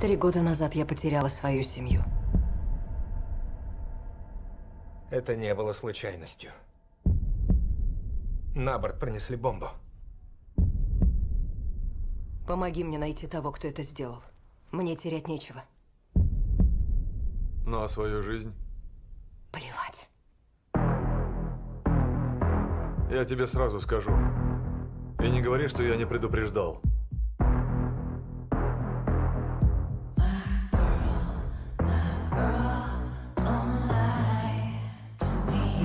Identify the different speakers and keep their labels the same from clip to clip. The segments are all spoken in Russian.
Speaker 1: Три года назад я потеряла свою семью.
Speaker 2: Это не было случайностью. На борт принесли бомбу.
Speaker 1: Помоги мне найти того, кто это сделал. Мне терять нечего.
Speaker 3: Ну а свою жизнь?
Speaker 1: Плевать.
Speaker 3: Я тебе сразу скажу. И не говори, что я не предупреждал.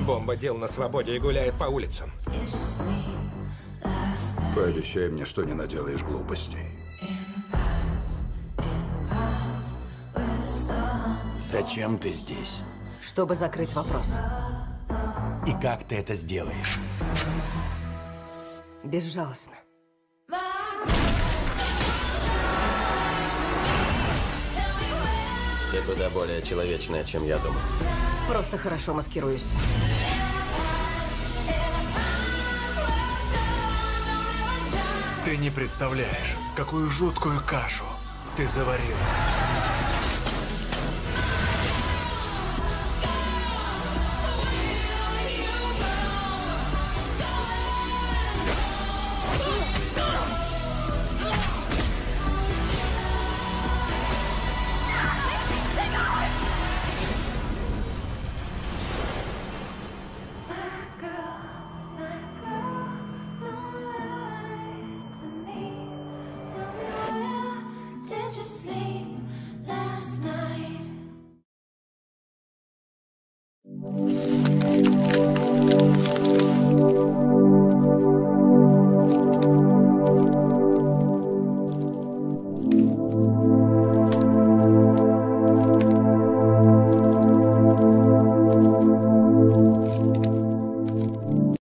Speaker 2: Бомба дел на свободе и гуляет по улицам.
Speaker 4: Пообещай мне, что не наделаешь глупостей.
Speaker 5: Зачем ты здесь?
Speaker 1: Чтобы закрыть вопрос.
Speaker 5: И как ты это сделаешь?
Speaker 1: Безжалостно.
Speaker 6: Куда более человечная, чем я думал.
Speaker 1: Просто хорошо маскируюсь.
Speaker 5: Ты не представляешь, какую жуткую кашу ты заварила. Música